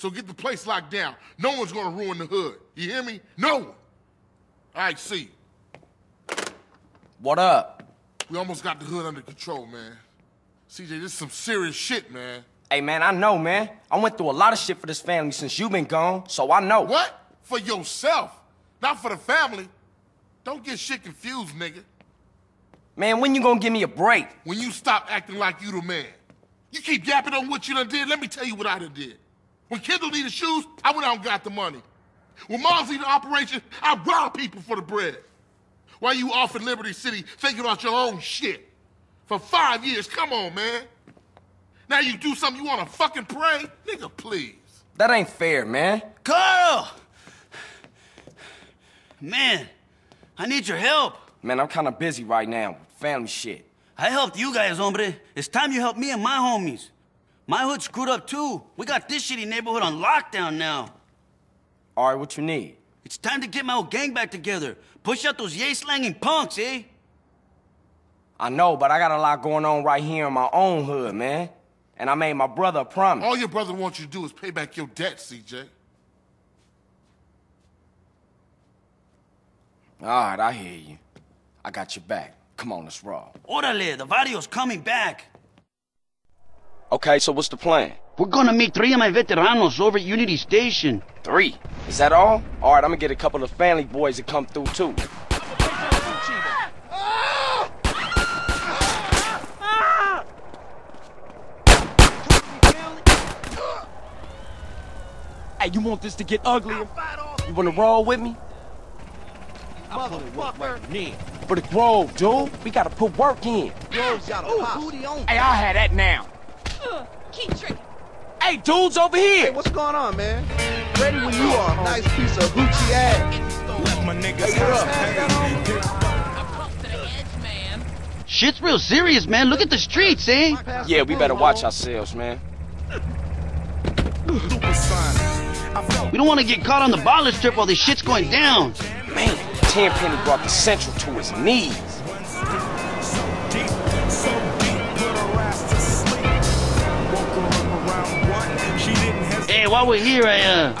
so get the place locked down. No one's gonna ruin the hood. You hear me? No one. All right, see. What up? We almost got the hood under control, man. CJ, this is some serious shit, man. Hey, man, I know, man. I went through a lot of shit for this family since you been gone, so I know. What? For yourself, not for the family. Don't get shit confused, nigga. Man, when you gonna give me a break? When you stop acting like you the man. You keep yapping on what you done did, let me tell you what I done did. When Kendl needed shoes, I went out and got the money. When Mars needed operation, I robbed people for the bread. Why you off in Liberty City thinking about your own shit. For five years, come on, man. Now you do something you wanna fucking pray? Nigga, please. That ain't fair, man. Carl! Man, I need your help. Man, I'm kinda busy right now with family shit. I helped you guys, hombre. It's time you help me and my homies. My hood screwed up too. We got this shitty neighborhood on lockdown now. All right, what you need? It's time to get my old gang back together. Push out those yay slanging punks, eh? I know, but I got a lot going on right here in my own hood, man. And I made my brother a promise. All your brother wants you to do is pay back your debt, CJ. All right, I hear you. I got your back. Come on, let's roll. Orale, the Varrio's coming back. Okay, so what's the plan? We're gonna meet three of my veteranos over at Unity Station. Three. Is that all? All right, I'm gonna get a couple of family boys to come through too. Hey, you want this to get uglier? You wanna roll with me? Motherfucker. Me. For the Grove, dude. We gotta put work in. Hey, I'll have that now. Keep tricking. Hey, dudes over here. Hey, what's going on, man? Ready when you are. Nice piece of hoochie ass. Hey, what up? Up to the edge, man. Shit's real serious, man. Look at the streets, eh? Yeah, we better watch ourselves, man. We don't want to get caught on the baller strip while this shit's going down. Man, Tenpenny brought the Central to his knees. Hey, while we're here, I, uh,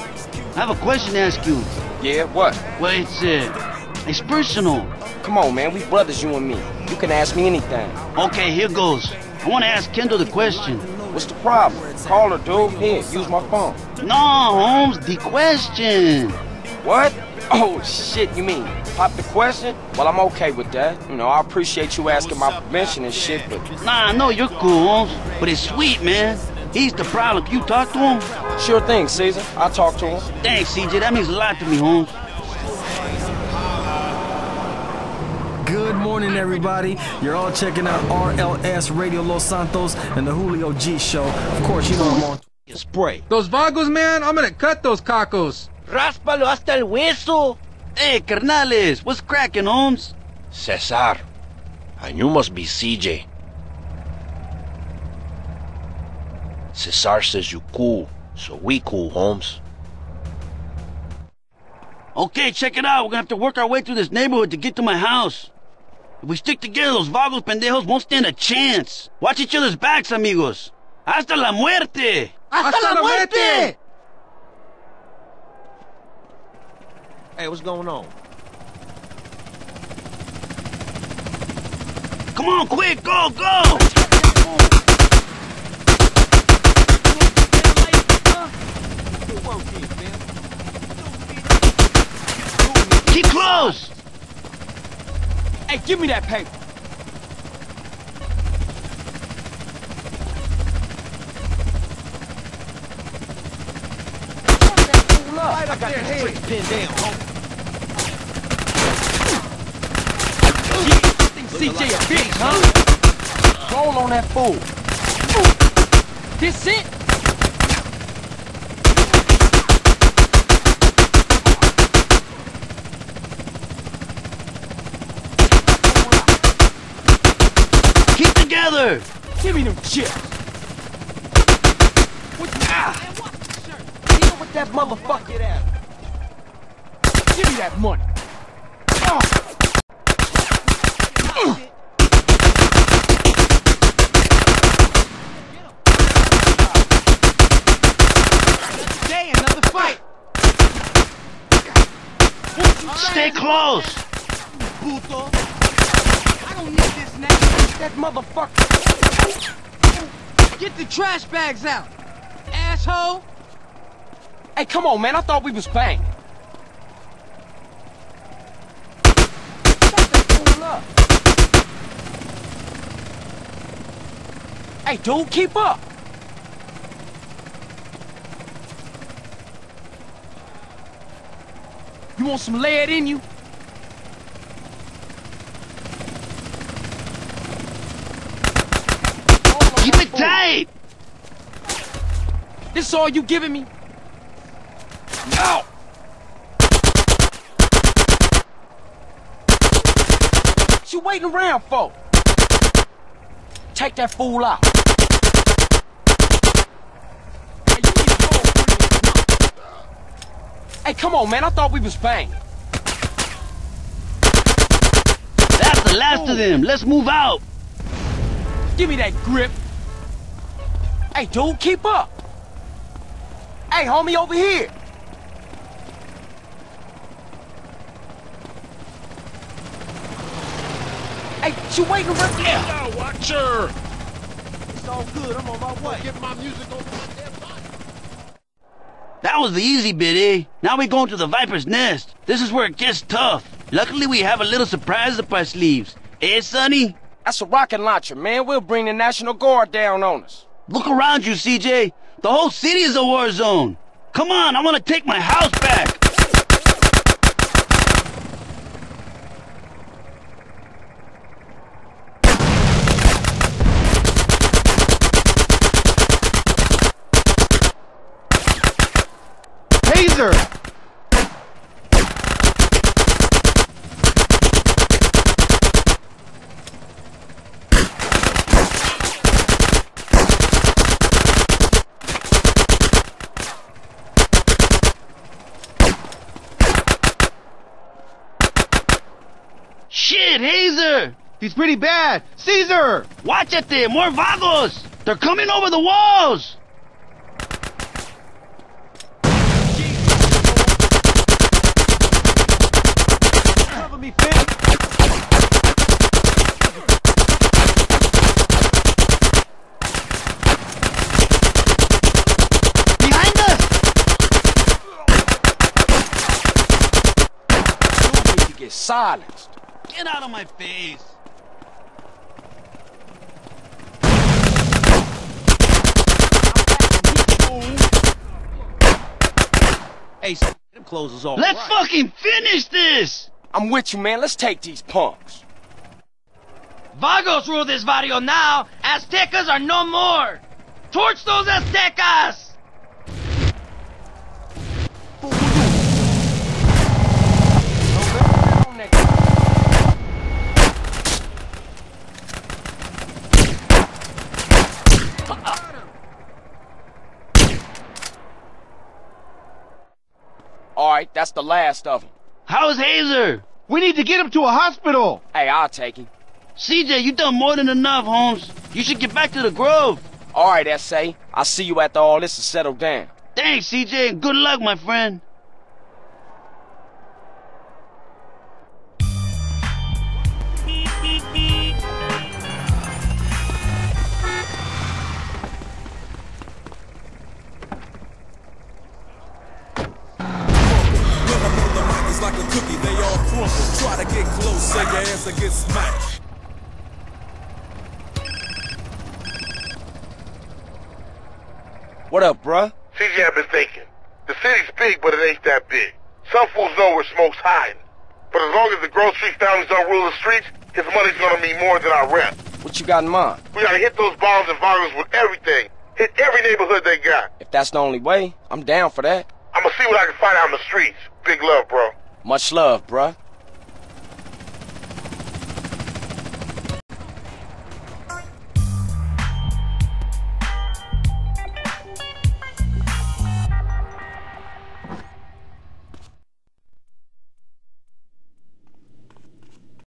I have a question to ask you. Yeah, what? Well, it's, uh, it's personal. Come on, man. We brothers, you and me. You can ask me anything. Okay, here goes. I want to ask Kendl the question. What's the problem? Call her, dude. Here, use my phone. No, Holmes, the question. What? Oh, shit, you mean pop the question? Well, I'm okay with that. You know, I appreciate you asking my permission and shit, but Nah, I know you're cool, Holmes, but it's sweet, man. He's the problem. You talk to him? sure thing, Cesar. I'll talk to him. Thanks, CJ. That means a lot to me, Holmes. Good morning, everybody. You're all checking out RLS Radio Los Santos and the Julio G Show. Of course, you know I'm on. Spray. Those vagos, man, I'm gonna cut those cacos. Ráspalo hasta el hueso. Hey, carnales, what's cracking, Holmes? Cesar. And you must be CJ. Cesar says you cool, so we cool, Holmes. Okay, check it out. We're gonna have to work our way through this neighborhood to get to my house. If we stick together, those vagos pendejos won't stand a chance. Watch each other's backs, amigos. Hasta la muerte! Hasta la muerte! Hey, what's going on? Come on, quick, go, go! Keep close! Hey, give me that paper. Right up there, head. Pin down, CJ a bitch, huh? Roll on that fool. This it? blue. Give me them chips. What the ah. Deal with that motherfucker out. Give me that money. Stay close! Puto. That motherfucker. Get the trash bags out. Asshole. Hey, come on, man. I thought we was up. Hey, dude, keep up. You want some lead in you? Keep it tight. This all you giving me? No! What you waiting around for? Take that fool out. Hey, you need to go over here. Hey, come on, man. I thought we was banging. That's the last of them. Let's move out. Give me that grip. Hey, dude, keep up. Hey, homie, over here. Hey, you waiting around here? Yeah, watcher. It's all good. I'm on my way. Get my music on my. That was the easy bit, eh? Now we going to the Viper's Nest. This is where it gets tough. Luckily, we have a little surprise up our sleeves. Eh, Sonny? That's a rocket launcher, man. We'll bring the National Guard down on us. Look around you, CJ. The whole city is a war zone. Come on, I want to take my house back. Taser! Shit, Hazer! He's pretty bad. Cesar! Watch it there, more vagos! They're coming over the walls! Silenced. Get out of my face! Hey, them clothes is all Let's right. fucking finish this! I'm with you, man. Let's take these punks. Vagos rule this barrio now. Aztecas are no more. Torch those Aztecas! All right, that's the last of them. How's Hazer? We need to get him to a hospital! Hey, I'll take him. CJ, you done more than enough, Holmes. You should get back to the Grove. All right, S.A. I'll see you after all this is settled down. Thanks, CJ, and good luck, my friend. What up, bruh? CJ, I've been thinking. The city's big, but it ain't that big. Some fools know where smoke's hiding. But as long as the grocery families don't rule the streets, his money's gonna mean more than our rent. What you got in mind? We gotta hit those bombs and volumes with everything. Hit every neighborhood they got. If that's the only way, I'm down for that. I'ma see what I can find out in the streets. Big love, bro. Much love, bruh.